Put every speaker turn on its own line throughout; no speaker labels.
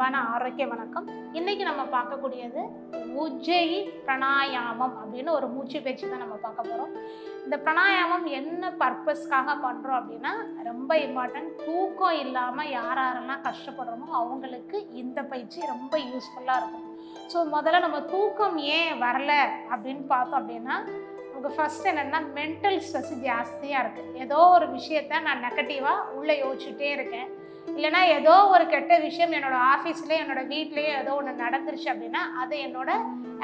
அன்பான ஆரோக்கிய வணக்கம். இன்னைக்கு நம்ம பார்க்கக்கூடியது உஜ்ஜயி பிராணாயாமம் அப்படின்னு ஒரு மூச்சு பயிற்சி தான் நம்ம பார்க்க போகிறோம் இந்த பிராணாயாமம் என்ன பர்பஸ்க்காக பண்ணுறோம் அப்படின்னா ரொம்ப இம்பார்ட்டன்ட் தூக்கம் இல்லாமல் யார் யாரெல்லாம் கஷ்டப்படுறோமோ அவங்களுக்கு இந்த பயிற்சி ரொம்ப யூஸ்ஃபுல்லாக இருக்கும். ஸோ முதல்ல நம்ம தூக்கம் ஏன் வரல அப்படின்னு பார்த்தோம் அப்படின்னா நமக்கு ஃபர்ஸ்ட் என்னென்னா மென்டல் ஸ்ட்ரெஸ் ஜாஸ்தியாக இருக்குது ஏதோ ஒரு விஷயத்த நான் நெகட்டிவாக உள்ளே யோசிச்சுட்டே இருக்கேன். இல்லைனா ஏதோ ஒரு கெட்ட விஷயம் என்னோட ஆஃபீஸ்லேயே என்னோட வீட்லேயே ஏதோ ஒன்று நடந்துருச்சு அப்படின்னா அதை என்னோட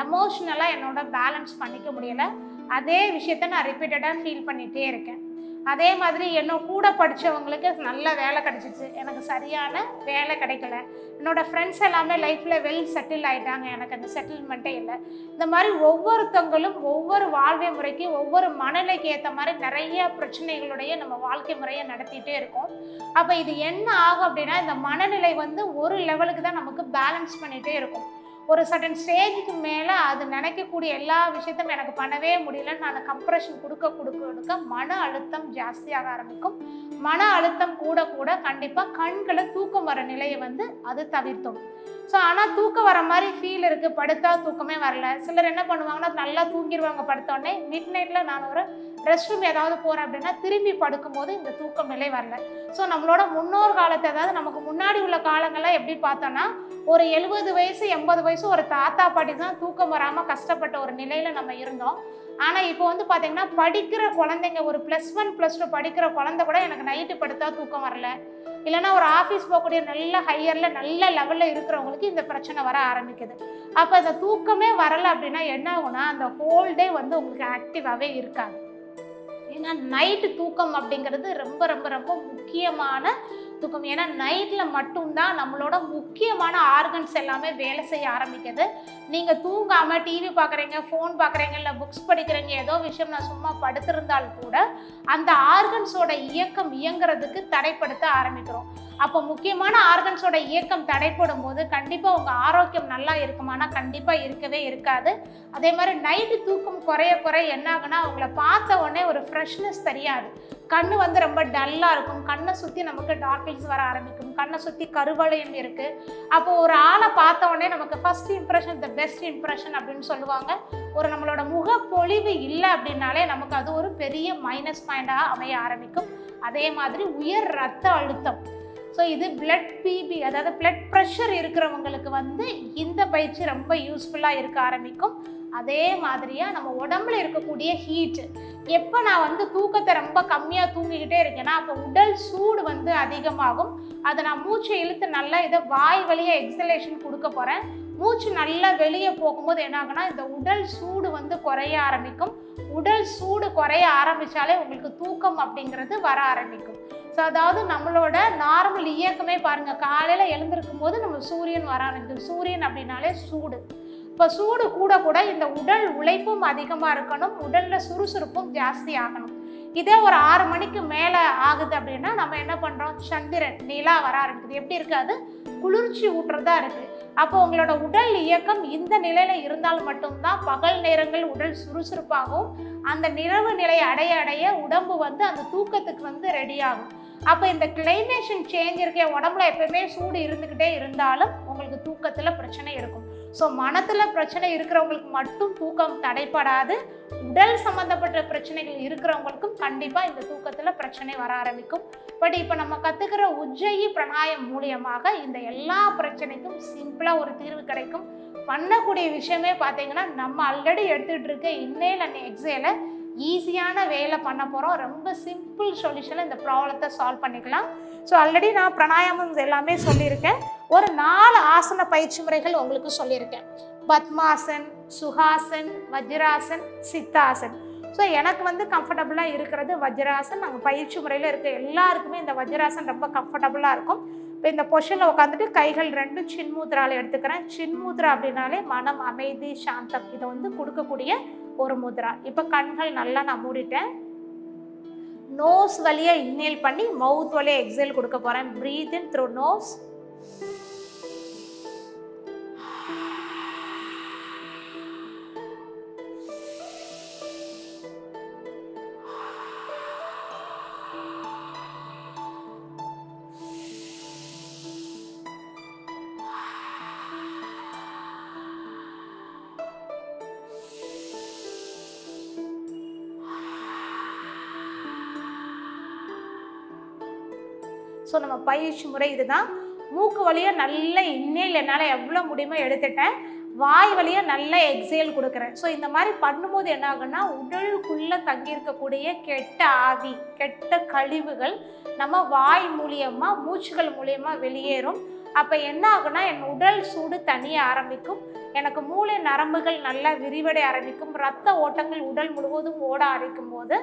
எமோஷ்னலாக என்னோட பேலன்ஸ் பண்ணிக்க முடியலை. அதே விஷயத்த நான் ரிப்பீட்டடாக ஃபீல் பண்ணிகிட்டே இருக்கேன். அதே மாதிரி என்ன கூட படித்தவங்களுக்கு நல்ல வேலை கிடச்சிச்சு. எனக்கு சரியான வேலை கிடைக்கல. என்னோடய ஃப்ரெண்ட்ஸ் எல்லாமே லைஃப்பில் வெல் செட்டில் ஆகிட்டாங்க எனக்கு அந்த செட்டில்மெண்ட்டே இல்லை. இந்த மாதிரி ஒவ்வொருத்தவங்களும் ஒவ்வொரு வாழ்வை முறைக்கு ஒவ்வொரு மனநிலைக்கு ஏற்ற மாதிரி நிறைய பிரச்சனைகளுடைய நம்ம வாழ்க்கை முறையை நடத்திட்டே இருக்கோம். அப்போ இது என்ன ஆகும் அப்படின்னா இந்த மனநிலை வந்து ஒரு லெவலுக்கு தான் நமக்கு பேலன்ஸ் பண்ணிகிட்டே இருக்கும். ஒரு சடன் ஸ்டேஜுக்கு மேலே அது நினைக்கக்கூடிய எல்லா விஷயத்தையும் எனக்கு பண்ணவே முடியலன்னு நான் கம்ப்ரெஷன் கொடுக்க கொடுக்க கொடுக்க மன அழுத்தம் ஜாஸ்தியாக ஆரம்பிக்கும். மன அழுத்தம் கூட கூட கண்டிப்பாக கண்களை தூக்கம் வர நிலையை வந்து அது தவிர்த்தும். ஸோ ஆனால் தூக்கம் வர மாதிரி ஃபீல் இருக்குது படுத்தா தூக்கமே வரல. சிலர் என்ன பண்ணுவாங்கன்னா நல்லா தூங்கிடுவாங்க படுத்தோடனே மிட் நைட்டில் நான் ஒரு ரெஸ்ட் ரூம் ஏதாவது போகிறேன் அப்படின்னா திரும்பி படுக்கும்போது இந்த தூக்கம் நிலை வரல. ஸோ நம்மளோட முன்னோர் காலத்தை அதாவது நமக்கு முன்னாடி உள்ள காலங்கள்லாம் எப்படி பார்த்தோன்னா ஒரு எழுபது வயசு எண்பது வயசு ஒரு தாத்தா பாட்டி தான் தூக்கம் வராமல் கஷ்டப்பட்ட ஒரு நிலையில் நம்ம இருந்தோம். ஆனால் இப்போ வந்து பார்த்தீங்கன்னா படிக்கிற குழந்தைங்க ஒரு ப்ளஸ் ஒன் ப்ளஸ் டூ படிக்கிற குழந்தை கூட எனக்கு நைட்டு படுத்தா தூக்கம் வரல. இல்லைன்னா ஒரு ஆஃபீஸ் போகக்கூடிய நல்ல ஹையரில் நல்ல லெவலில் இருக்கிறவங்களுக்கு இந்த பிரச்சனை வர ஆரம்பிக்குது. அப்போ இந்த தூக்கமே வரலை அப்படின்னா என்ன ஆகுனா அந்த ஹோல் டே வந்து உங்களுக்கு ஆக்டிவாகவே இருக்காது. ஏன்னா நைட்டு தூக்கம் அப்படிங்கிறது ரொம்ப ரொம்ப ரொம்ப முக்கியமான தூக்கம். ஏன்னா நைட்டில் மட்டும்தான் நம்மளோட முக்கியமான ஆர்கன்ஸ் எல்லாமே வேலை செய்ய ஆரம்பிக்குது. நீங்கள் தூங்காமல் டிவி பார்க்குறீங்க ஃபோன் பார்க்குறீங்க இல்லை புக்ஸ் படிக்கிறீங்க ஏதோ விஷயம் நான் சும்மா படுத்திருந்தால் கூட அந்த ஆர்கன்ஸோட இயக்கம் இயங்குறதுக்கு தடைப்படுத்த ஆரம்பிக்கிறோம். அப்போ முக்கியமான ஆர்கன்ஸோட இயக்கம் தடைப்படும் போது கண்டிப்பாக உங்கள் ஆரோக்கியம் நல்லா இருக்குமானா கண்டிப்பாக இருக்கவே இருக்காது. அதே மாதிரி நைட்டு தூக்கம் குறைய குறைய என்ன ஆகுனா அவங்கள பார்த்த உடனே ஒரு ஃப்ரெஷ்னஸ் தெரியாது. கண் வந்து ரொம்ப டல்லாக இருக்கும். கண்ணை சுற்றி நமக்கு டார்க்லிங்ஸ் வர ஆரம்பிக்கும். கண்ணை சுற்றி கருவளையம் இருக்குது அப்போது ஒரு ஆளை பார்த்த உடனே நமக்கு first impression the best impression அப்படின்னு சொல்லுவாங்க. ஒரு நம்மளோட முகப்பொழிவு இல்லை அப்படின்னாலே நமக்கு அது ஒரு பெரிய மைனஸ் பாயிண்டாக அமைய ஆரம்பிக்கும். அதே மாதிரி உயர் ரத்த அழுத்தம். ஸோ இது பிளட் பிபி அதாவது பிளட் ப்ரெஷர் இருக்கிறவங்களுக்கு வந்து இந்த பயிற்சி ரொம்ப யூஸ்ஃபுல்லாக இருக்க ஆரம்பிக்கும். அதே மாதிரியாக நம்ம உடம்புல இருக்கக்கூடிய ஹீட்டு எப்போ நான் வந்து தூக்கத்தை ரொம்ப கம்மியாக தூங்கிக்கிட்டே இருக்கேன்னா அப்போ உடல் சூடு வந்து அதிகமாகும். அதை நான் மூச்சை இழுத்து நல்லா இதை வாய் வழியாக எக்ஸலேஷன் கொடுக்க போகிறேன் மூச்சு நல்லா வெளியே போகும்போது என்ன ஆகுனா இந்த உடல் சூடு வந்து குறைய ஆரம்பிக்கும். உடல் சூடு குறைய ஆரம்பித்தாலே உங்களுக்கு தூக்கம் அப்படிங்கிறது வர ஆரம்பிக்கும். ஸோ அதாவது நம்மளோட நார்மல் இயக்கமே பாருங்கள் காலையில் எழுந்திருக்கும் போது நம்ம சூரியன் வர ஆரம்பிக்கும் சூரியன் அப்படின்னாலே சூடு. இப்போ சூடு கூட கூட இந்த உடல் உழைப்பும் அதிகமாக இருக்கணும். உடலில் சுறுசுறுப்பும் ஜாஸ்தி ஆகணும். இதே ஒரு ஆறு மணிக்கு மேலே ஆகுது அப்படின்னா நம்ம என்ன பண்ணுறோம் சந்திரன் நிலா வர ஆரம்பிக்குது. எப்படி இருக்காது குளிர்ச்சி ஊட்டுறதா இருக்குது அப்போ உங்களோட உடல் இயக்கம் இந்த நிலையில் இருந்தால் மட்டும்தான் பகல் நேரங்கள் உடல் சுறுசுறுப்பாகவும் அந்த நிறவு நிலை அடைய அடைய உடம்பு வந்து அந்த தூக்கத்துக்கு வந்து ரெடி ஆகும். அப்போ இந்த கிளைமேஷன் சேஞ்ச் இருக்க உடம்புல எப்பவுமே சூடு இருந்துக்கிட்டே இருந்தாலும் உங்களுக்கு தூக்கத்தில் பிரச்சனை இருக்கும். ஸோ மனத்தில் பிரச்சனை இருக்கிறவங்களுக்கு மட்டும் தூக்கம் தடைப்படாது. உடல் சம்மந்தப்பட்ட பிரச்சனைகள் இருக்கிறவங்களுக்கும் கண்டிப்பாக இந்த தூக்கத்தில் பிரச்சனை வர ஆரம்பிக்கும். பட் இப்போ நம்ம கற்றுக்கிற உஜ்ஜயி பிரணாயம் மூலியமாக இந்த எல்லா பிரச்சனைக்கும் சிம்பிளாக ஒரு தீர்வு கிடைக்கும். பண்ணக்கூடிய விஷயமே பார்த்தீங்கன்னா நம்ம ஆல்ரெடி எடுத்துகிட்டு இருக்க இன்னேல் அன்னை எக்ஸேல ஈஸியான வேலை பண்ண போகிறோம் ரொம்ப சிம்பிள் சொல்யூஷனில் இந்த ப்ராப்ளத்தை சால்வ் பண்ணிக்கலாம். ஸோ ஆல்ரெடி நான் பிராணாயாமம் எல்லாமே சொல்லியிருக்கேன். ஒரு நாலு ஆசன பயிற்சி முறைகள் உங்களுக்கு சொல்லியிருக்கேன். பத்மாசன் சுஹாசன் வஜ்ராசன் சித்தாசன். ஸோ எனக்கு வந்து கம்ஃபர்டபுளாக இருக்கிறது வஜ்ராசன். நாங்கள் பயிற்சி முறையில் இருக்க எல்லாருக்குமே இந்த வஜ்ராசன் ரொம்ப கம்ஃபர்டபுளாக இருக்கும். இப்போ இந்த பொஷனில் உட்காந்துட்டு கைகள் ரெண்டும் சின்மூத்ராவில் எடுத்துக்கிறேன். சின்மூத்ரா அப்படின்னாலே மனம் அமைதி சாந்தம் இதை வந்து கொடுக்கக்கூடிய ஒரு முத்ரா. இப்போ கண்கள் நல்லா நான் மூடிட்டேன். நோஸ் வழியாக இன்ஹேல் பண்ணி மவுத் வழியாக எக்ஸேல் கொடுக்க போகிறேன் breathe in through nose so நம்ம பயிற்சி முறை இதுதான். மூக்கு வழியாக நல்ல இன்னையில் என்னால் எவ்வளோ முடியுமோ எடுத்துட்டேன். வாய் வழியாக நல்ல எக்ஸேல் கொடுக்குறேன். ஸோ இந்த மாதிரி பண்ணும்போது என்ன ஆகுன்னா உடலுக்குள்ளே தங்கியிருக்கக்கூடிய கெட்ட ஆவி கெட்ட கழிவுகள் நம்ம வாய் மூலியமாக மூச்சுகள் மூலியமாக வெளியேறும். அப்போ என்ன ஆகுனா என் உடல் சூடு தனிய ஆரம்பிக்கும். எனக்கு மூளை நரம்புகள் நல்லா விரிவடை ஆரம்பிக்கும். ரத்த ஓட்டங்கள் உடல் முழுவதும் ஓட ஆரம்பிக்கும் போது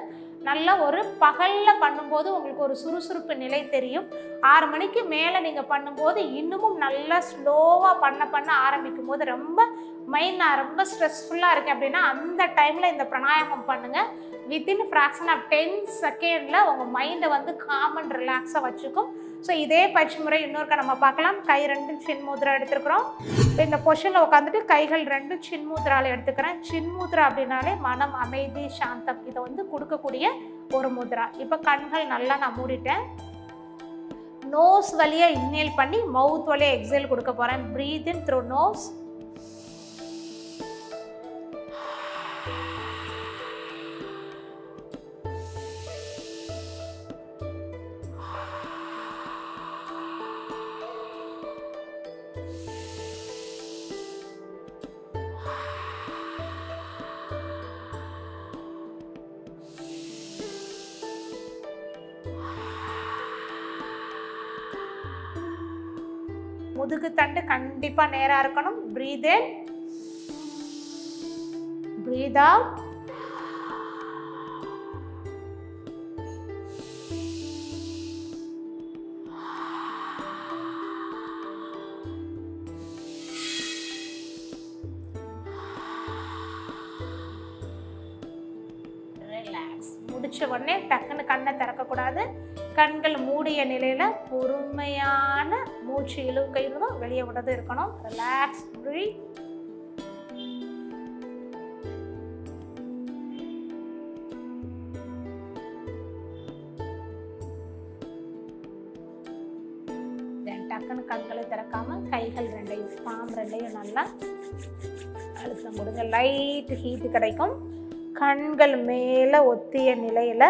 நல்ல ஒரு பகலில் பண்ணும்போது உங்களுக்கு ஒரு சுறுசுறுப்பு நிலை தெரியும். ஆறு மணிக்கு மேலே நீங்கள் பண்ணும்போது இன்னமும் நல்லா ஸ்லோவாக பண்ண பண்ண ஆரம்பிக்கும் போது ரொம்ப மைண்ட் நான் ரொம்ப ஸ்ட்ரெஸ்ஃபுல்லாக இருக்கேன் அப்படின்னா அந்த டைமில் இந்த பிராணாயாமம் பண்ணுங்கள் வித்தின் ஃப்ராக்ஷன் ஆஃப் டென் செகண்டில் உங்கள் மைண்டை வந்து காமன் ரிலாக்ஸாக வச்சுக்கும். ஸோ இதே பயிற்சி முறை இன்னொருக்க நம்ம பார்க்கலாம். கை ரெண்டும் சின்முத்ரா எடுத்துருக்குறோம். இப்போ இந்த பொஷனில் உட்காந்துட்டு கைகள் ரெண்டும் சின் எடுத்துக்கிறேன். சின்மூத்ரா அப்படின்னாலே மனம் அமைதி சாந்தம். இதை வந்து கொடுக்கக்கூடிய ஒரு முத்ரா. இப்போ கண்கள் நல்லா நான் மூடிட்டேன். நோஸ் வழியாக இன்ஹேல் பண்ணி மவுத் வழியாக எக்ஸேல் கொடுக்க போகிறேன் ப்ரீத் இன் த்ரூ நோஸ் முதுகு தண்டு கண்டிப்பாக நேராக இருக்கணும். Breathe in breathe out relax முடிச்ச உடனே டக்குன்னு கண்ணை திறக்கக்கூடாது. கண்கள் மூடிய நிலையில் பொறுமையான மூச்சு இழுக்கையிலும் வெளியே விடுறது இருக்கணும். ரிலாக்ஸ் ப்ரீ டக்குன்னு கண்களை திறக்காம கைகள் ரெண்டையும் பாம் ரெண்டையும் நல்லா அழுத்தம் கொடுங்க லைட் ஹீட்டு கிடைக்கும். கண்கள் மேலே ஒத்திய நிலையில்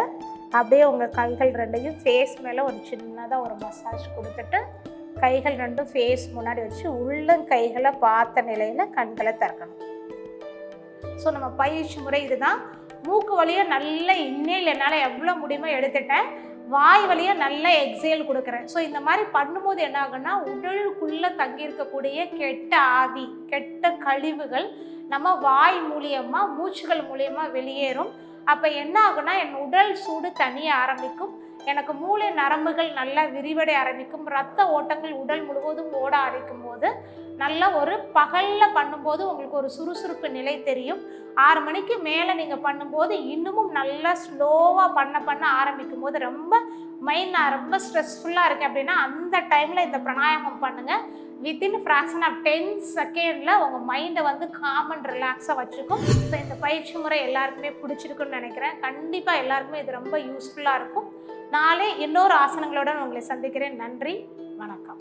அப்படியே உங்கள் கைகள் ரெண்டையும் ஃபேஸ் மேலே ஒரு சின்னதாக ஒரு மசாஜ் கொடுத்துட்டு கைகள் ரெண்டும் ஃபேஸ் முன்னாடி வச்சு உள்ளம் கைகளை பார்த்த நிலையில் கண்களை திறக்கணும். ஸோ நம்ம பயிற்சி முறை இதுதான். மூக்கு வழியாக நல்ல இன்னையில் என்னால் எவ்வளோ முடியுமோ எடுத்துட்டேன். வாய் வழியாக நல்ல எக்ஸேல் கொடுக்குறேன். ஸோ இந்த மாதிரி பண்ணும்போது என்ன ஆகுன்னா உடலுக்குள்ளே தங்கியிருக்கக்கூடிய கெட்ட ஆவி கெட்ட கழிவுகள் நம்ம வாய் மூலியமாக மூச்சுகள் மூலியமாக வெளியேறும். அப்போ என்ன ஆகுனா என் உடல் சூடு தனிய ஆரம்பிக்கும். எனக்கு மூளை நரம்புகள் நல்லா விரிவடை ஆரம்பிக்கும் ரத்த ஓட்டங்கள் உடல் முழுவதும் ஓட ஆரம்பிக்கும் போது நல்ல ஒரு பகலில் பண்ணும்போது உங்களுக்கு ஒரு சுறுசுறுப்பு நிலை தெரியும். ஆறு மணிக்கு மேலே நீங்கள் பண்ணும்போது இன்னமும் நல்லா ஸ்லோவாக பண்ண பண்ண ஆரம்பிக்கும் போது ரொம்ப மைண்ட் நான் ரொம்ப ஸ்ட்ரெஸ்ஃபுல்லாக இருக்கேன் அப்படின்னா அந்த டைமில் இந்த பிராணாயாமம் பண்ணுங்கள் வித்தின் ஃப்ராக்ஷன் ஆஃப் டென் செகண்டில் உங்கள் மைண்டை வந்து காமன் ரிலாக்ஸாக வச்சுக்கும். ஸோ இந்த பயிற்சி முறை எல்லாருக்குமே பிடிச்சிருக்குன்னு நினைக்கிறேன். கண்டிப்பாக எல்லாருக்குமே இது ரொம்ப யூஸ்ஃபுல்லாக இருக்கும். நாளை இன்னொரு ஆசனங்களுடன் உங்களை சந்திக்கிறேன். நன்றி. வணக்கம்.